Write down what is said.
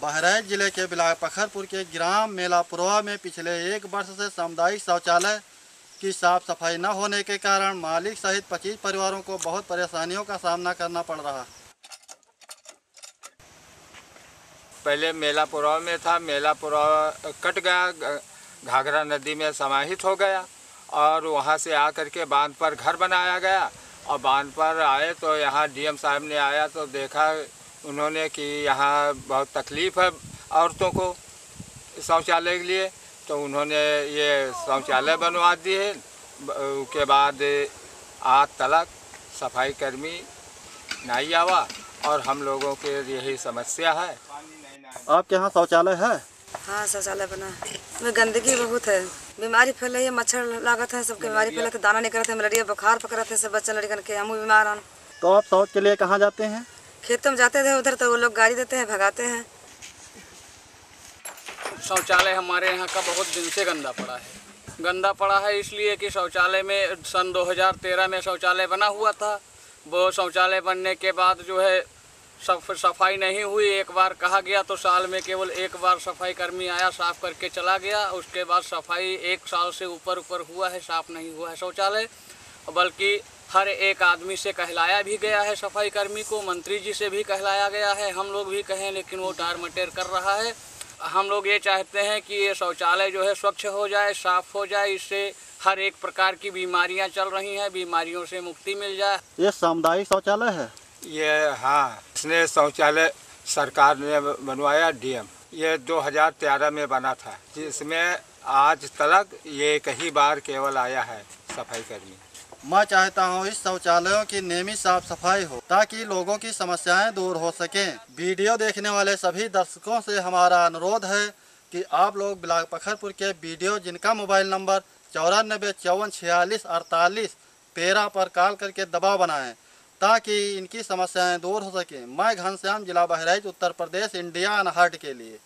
बहराइच ज़िले के बिलाक पखरपुर के ग्राम मेलापुरवा में पिछले एक वर्ष से सामुदायिक शौचालय की साफ़ सफ़ाई न होने के कारण मालिक सहित 25 परिवारों को बहुत परेशानियों का सामना करना पड़ रहा। पहले मेलापुरा में था मेलापुरा कट गया घाघरा नदी में समाहित हो गया और वहाँ से आकर के बाँध पर घर बनाया गया। और बाँध पर आए तो यहाँ डीएम साहब ने आया तो देखा उन्होंने कि यहाँ बहुत तकलीफ़ है औरतों को शौचालय के लिए तो उन्होंने ये शौचालय बनवा दिए। उसके बाद आज तलक सफ़ाई कर्मी नहीं आवा और हम लोगों के यही समस्या है। आपके यहाँ शौचालय है? हाँ शौचालय बना में गंदगी बहुत है। बीमारी फैल रही है मच्छर लागत है सबके बीमारी फैलत है दाना निकलत है मलेरिया बुखार पकड़त है सब बच्चन लड़कन के हम बीमार हन तो आप शौच के लिए कहाँ जाते हैं? खेतों में जाते थे उधर तो वो लोग गाड़ी देते हैं, भगाते हैं। शौचालय हमारे यहाँ का बहुत दिन से गंदा पड़ा है। गंदा पड़ा है इसलिए कि शौचालय में सन 2013 में शौचालय बना हुआ था। वो शौचालय बनने के बाद जो है सफ सफ़ाई नहीं हुई। एक बार कहा गया तो साल में केवल एक बार सफ़ाई कर्मी आया, साफ़ करके चला गया। उसके बाद सफ़ाई एक साल से ऊपर ऊपर हुआ है, साफ़ नहीं हुआ है शौचालय। बल्कि हर एक आदमी से कहलाया भी गया है सफ़ाई कर्मी को मंत्री जी से भी कहलाया गया है। हम लोग भी कहें लेकिन वो टार मटेर कर रहा है। हम लोग ये चाहते हैं कि ये शौचालय जो है स्वच्छ हो जाए साफ़ हो जाए। इससे हर एक प्रकार की बीमारियाँ चल रही हैं बीमारियों से मुक्ति मिल जाए। ये सामुदायिक शौचालय है? ये हाँ इसने शौचालय सरकार ने बनवाया डीएम। ये 2013 में बना था। जिसमें आज तक ये एक ही बार केवल आया है सफ़ाई कर्मी मैं चाहता हूँ इस शौचालयों की नियमित साफ़ सफ़ाई हो, ताकि लोगों की समस्याएँ दूर हो सकें। वीडियो देखने वाले सभी दर्शकों से हमारा अनुरोध है कि आप लोग ब्लाक पखरपुर के वीडियो, जिनका मोबाइल नंबर चौरानबे, चौवन, छियालीस, अड़तालीस, तेरह पर कॉल करके दबाव बनाएँ, ताकि इनकी समस्याएँ दूर हो सकें। मैं घनश्याम जिला बहराइच, उत्तर प्रदेश, इंडिया, अनहट के लिए।